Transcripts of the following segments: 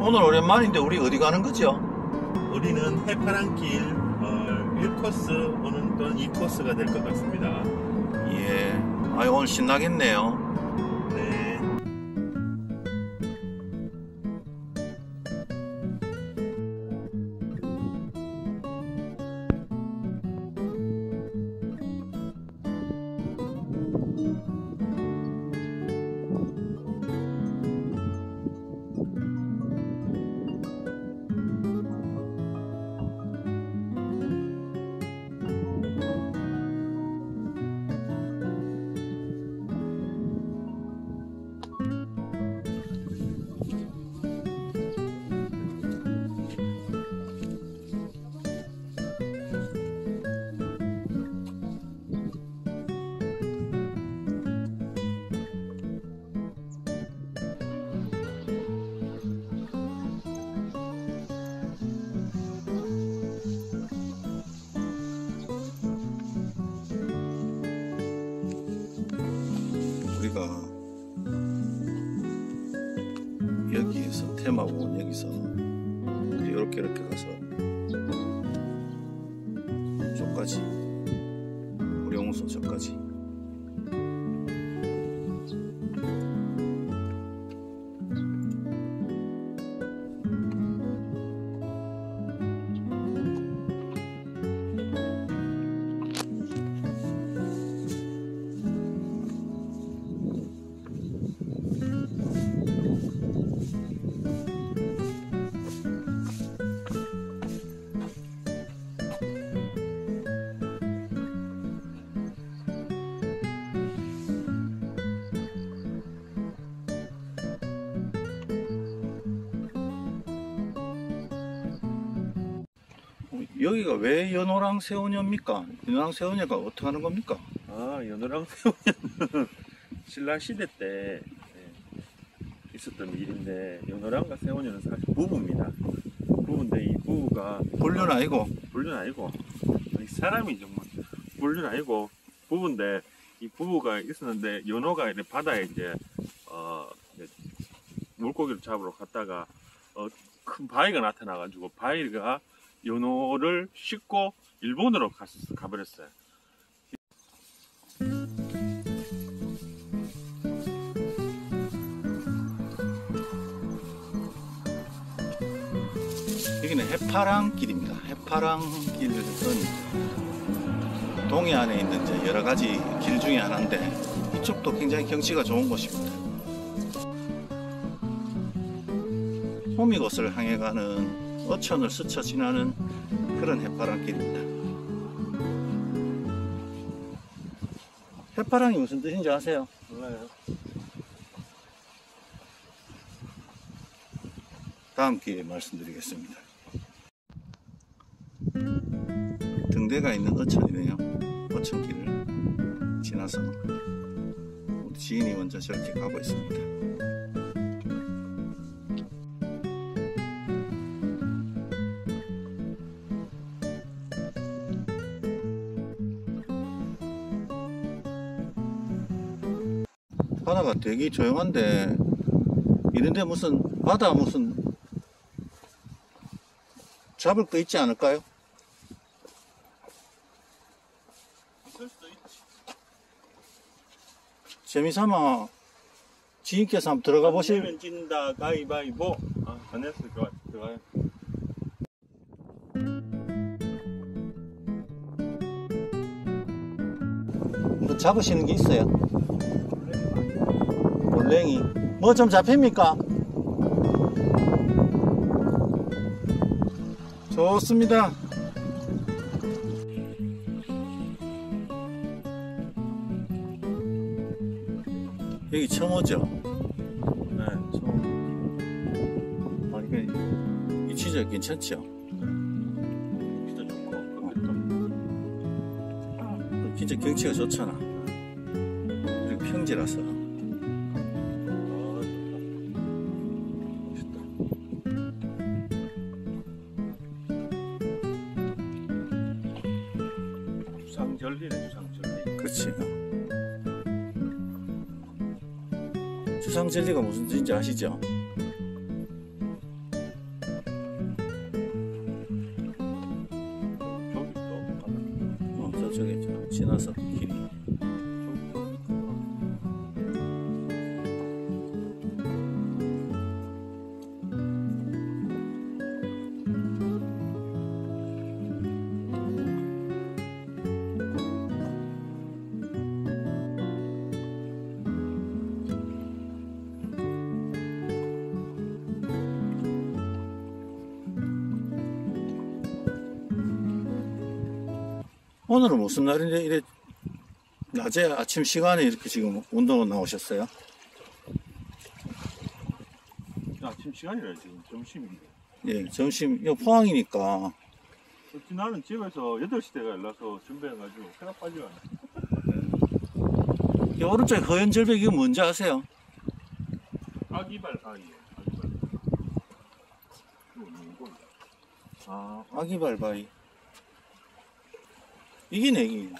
오늘 오랜만인데 우리 어디 가는 거죠? 우리는 해파랑길 어, 1코스 오는 또는 2코스가 될 것 같습니다. 예. 아 오늘 신나겠네요. 여기에서 테마공원 여기서 이렇게 이렇게 가서 저까지. 우령우소 저까지 여기가 왜 연호랑 세원녀입니까? 연호랑 세원녀가 어떻게 하는 겁니까? 아, 연호랑 세훈은 신라 시대 때 예, 있었던 일인데 연호랑과 세훈이는 사실 부부입니다. 부부인데 이 부부가 불륜 아니고 불륜 아니고 이 사람이 정말 불륜 아니고 부부인데 이 부부가 있었는데 연호가 이제 바다에 이제 어 이제 물고기를 잡으러 갔다가 어, 큰 바위가 나타나가지고 바위가 연호를 싣고 일본으로 갔, 가버렸어요. 여기는 해파랑 길입니다. 해파랑 길은 동해안에 있는 여러 가지 길 중에 하나인데 이쪽도 굉장히 경치가 좋은 곳입니다. 호미곶을 향해 가는 어천을 스쳐 지나는 그런 해파랑길입니다. 해파랑이 무슨 뜻인지 아세요? 몰라요. 다음 기회에 말씀드리겠습니다. 등대가 있는 어천이네요. 어천길을 지나서 우리 지인이 먼저 저렇게 가고 있습니다. 바다가 되게 조용한데 이런데 무슨 바다 무슨 잡을 거 있지 않을까요? 재미삼아 지인께서 한번 들어가 보실 면 진다 가위바위보. 아, 안 했을 것 같아. 들어가요. 뭐 잡으시는 게 있어요? 볼랭이 뭐 좀 잡힙니까? 좋습니다. 여기 오죠? 네, 처음 아니, 그, 이 취재 괜찮죠? 기도 좋고 또 진짜 경치가 좋잖아. 그리고 평지라서. 그렇지. 주상절리가 무슨 뜻인지 아시죠? 오늘은 무슨 날인데 이래 낮에 아침 시간에 이렇게 지금 운동을 나오셨어요? 아침 시간이라 지금 점심인데. 예, 점심 이거 포항이니까 어찌 나는 집에서 8시 때가 연락서 준비해가지고 그냥 빠져가네. 이 오른쪽에 허연 절벽 이거 뭔지 아세요? 아기발 사이에. 아기발. 이거. 아, 아기발 바위 이게 내기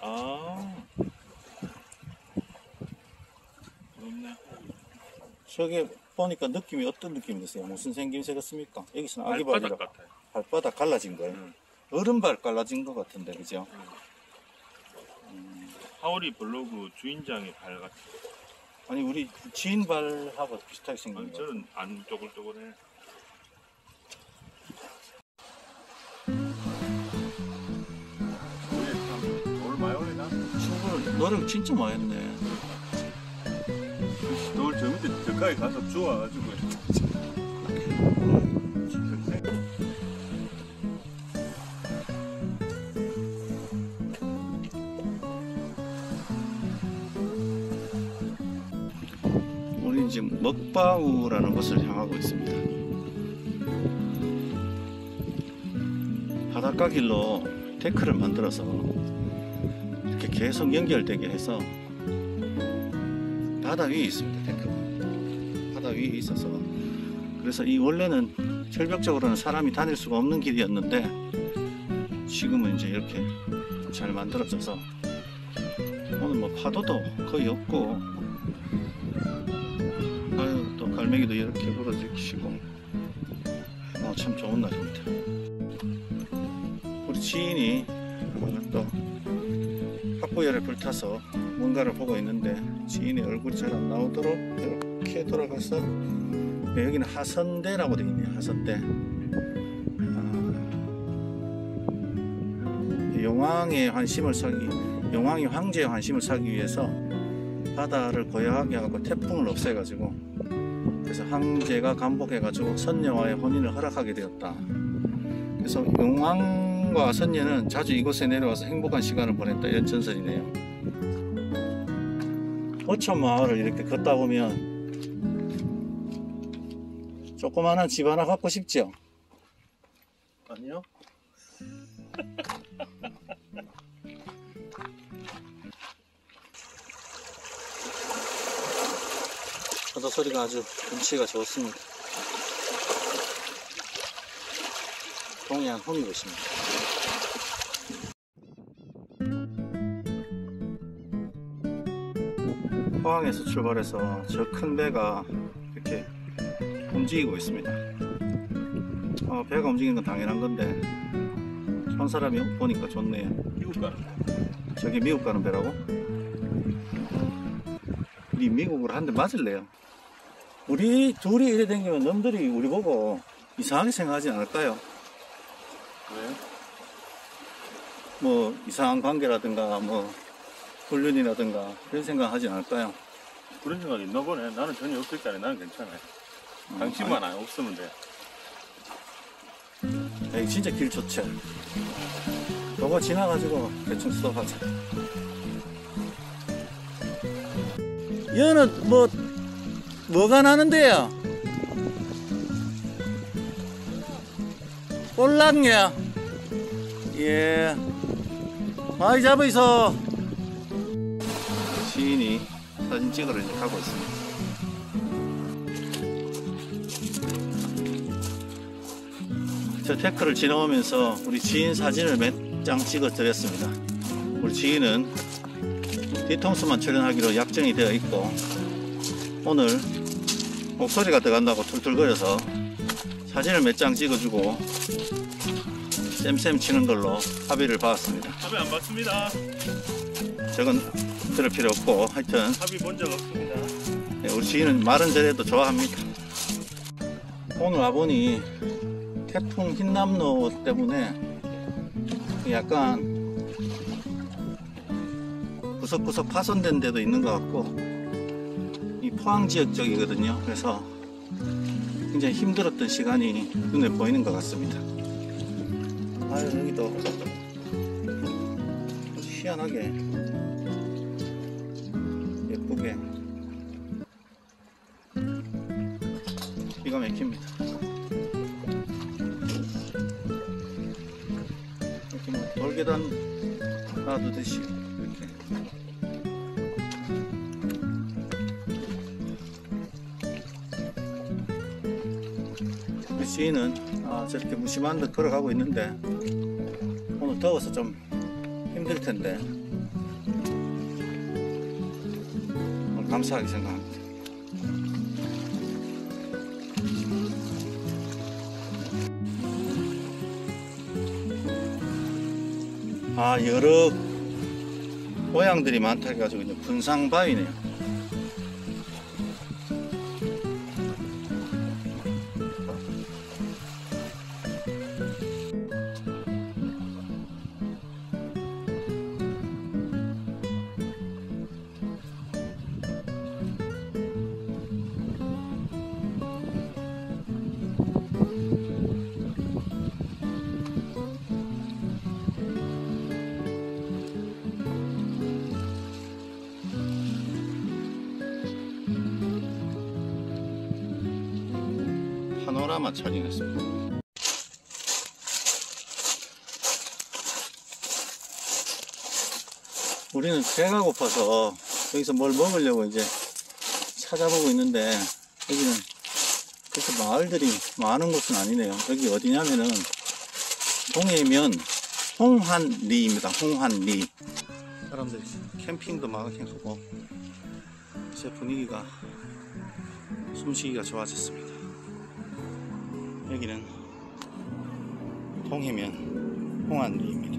아. 그렇네. 저게 보니까 느낌이 어떤 느낌이 드세요? 무슨 생김새가 습니까? 여기서는 아기발이라 같아요. 발바닥 갈라진 거예요 응. 어른발 갈라진 것 같은데 그죠? 하오리 블로그 주인장의 발 같아. 아니 우리 지인 발하고 비슷하게 생긴 거 저는 안 쪼글쪼글해. 노력 진짜 많이 했네 노을 저 밑에 저까지 가서 주워가지고 우리는 지금 먹바우라는 곳을 향하고 있습니다. 바닷가 길로 데크를 만들어서 계속 연결되게 해서 바다 위에 있습니다. 데크가 바다 위에 있어서. 그래서 이 원래는 절벽적으로는 사람이 다닐 수가 없는 길이었는데 지금은 이제 이렇게 잘 만들어져서 오늘 뭐 파도도 거의 없고 아유 또 갈매기도 이렇게 부러지시고. 어, 참 좋은 날입니다. 우리 지인이 오늘 또 학부열에 불타서 뭔가를 보고 있는데 지인의 얼굴이 잘 안 나오도록 이렇게 돌아가서 네, 여기는 하선대라고 되어 있네요 하선대 아, 용왕의 환심을 사기 용왕이 황제의 환심을 사기 위해서 바다를 고요하게 하고 태풍을 없애가지고 그래서 황제가 감복해가지고 선녀와의 혼인을 허락하게 되었다. 그래서 용왕 과 선녀는 자주 이곳에 내려와서 행복한 시간을 보냈다. 이런 전설이네요. 어촌 마을을 이렇게 걷다 보면 조그마한 집 하나 갖고 싶죠? 아니요? 파도 소리가 아주 운치가 좋습니다. 홈이고 있습니다. 포항에서 출발해서 저 큰 배가 이렇게 움직이고 있습니다. 어, 배가 움직이는 건 당연한 건데 한 사람이 보니까 좋네요. 미국 가는 거. 저기 미국 가는 배라고? 우리 미국으로 한 대 맞을래요? 우리 둘이 이래 댕기면 놈들이 우리 보고 이상하게 생각하지 않을까요? 왜? 뭐 이상한 관계라든가 뭐 훈련이라든가 그런 생각 하지 않을까요? 그런 생각이 있나 보네. 나는 전혀 없을 때는 나는 괜찮아. 어, 당신만 안 없으면 돼. 아니, 여기 진짜 길 좋죠? 요거 지나가지고 대충 수업하자. 얘는 뭐 뭐가 나는데요? 꼴랑이야. 예. 많이 있어. 사진 찍으러 이제 가고 있습니다. 저 태클을 지나오면서 우리 지인 사진을 몇 장 찍어 드렸습니다. 우리 지인은 뒤통수만 출연하기로 약정이 되어 있고 오늘 목소리가 들어간다고 툴툴거려서 사진을 몇 장 찍어주고 쌤쌤 치는 걸로 합의를 받았습니다. 답에 안 받습니다. 저건 들을 필요 없고 하여튼 본적 없습니다. 네, 우리 지인은 마른 저래도 좋아합니다. 오늘 와보니 태풍 흰남노 때문에 약간 구석구석 파손된 데도 있는 것 같고 이 포항 지역 쪽이거든요. 그래서 굉장히 힘들었던 시간이 눈에 보이는 것 같습니다. 아유 여기도 희한하게 예쁘게 기가 막힙니다. 이렇게 뭐 돌계단 놔두듯이 이렇게. 지인은 아, 저렇게 무심한 듯 걸어가고 있는데 오늘 더워서 좀 힘들 텐데 감사하게 생각합니다. 아 여러 모양들이 많다 해가지고 이제 분상바위네요. 파노라마 촬영했습니다. 우리는 배가 고파서 여기서 뭘 먹으려고 이제 찾아보고 있는데 여기는 그렇게 마을들이 많은 곳은 아니네요. 여기 어디냐면은 동해면 홍한리입니다. 홍한리. 사람들이 캠핑도 막 하고 이제 분위기가 숨쉬기가 좋아졌습니다. 여기는 동해면 홍안리입니다.